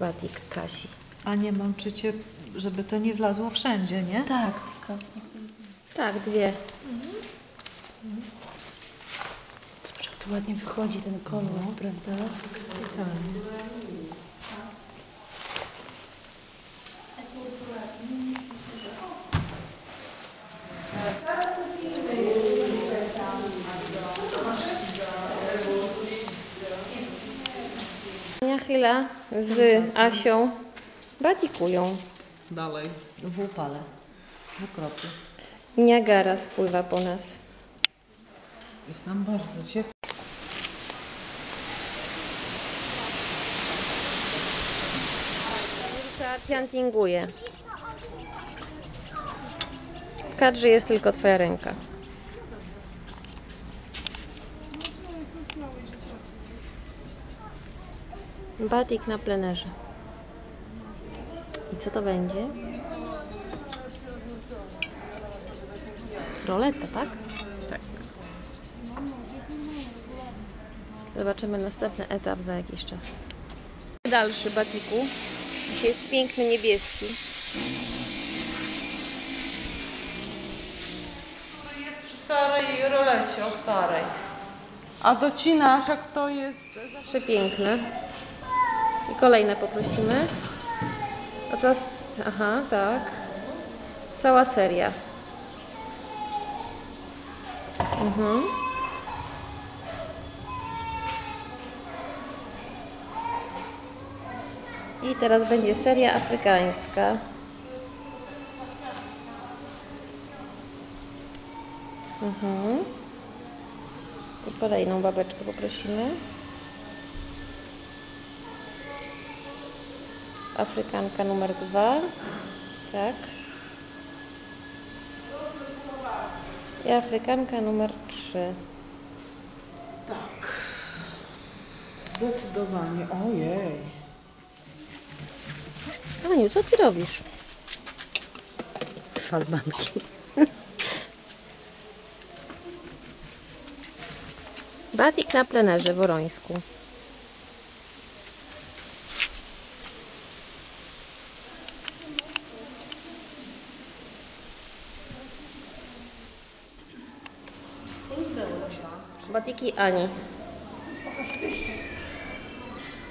batik Kasi. A nie mączycie, żeby to nie wlazło wszędzie, nie? Tak, tylko Tak, dwie. zobacz, jak to ładnie wychodzi ten kolor, prawda? Tak. Chyla z Asią batikują. Dalej. W upale. I Niagara spływa po nas. Jest nam bardzo ciepło. Julka tiantinguje. W kadrze jest tylko twoja ręka. Batik na plenerze. I co to będzie? Roleta, tak? Tak. Zobaczymy następny etap za jakiś czas. Dalszy batiku. Dzisiaj jest piękny niebieski. Jest przy starej rolecie, o starej. A docinasz, jak to jest... Przepiękne. I kolejne poprosimy. A teraz, aha, tak. Cała seria. Mhm. I teraz będzie seria afrykańska. Mhm. I kolejną babeczkę poprosimy. Afrykanka numer dwa. Tak. I Afrykanka numer trzy. Tak. Zdecydowanie. Ojej. Aniu, co ty robisz? Falbanki. Batik na plenerze w Orońsku. Batiki Ani.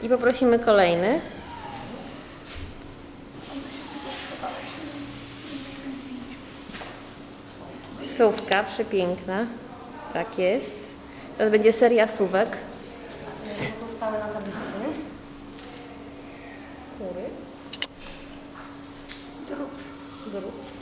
I poprosimy kolejny. Sówka przepiękna. Tak jest. Teraz będzie seria sówek. Zostały na tablicy. Kury. Drób. Drób.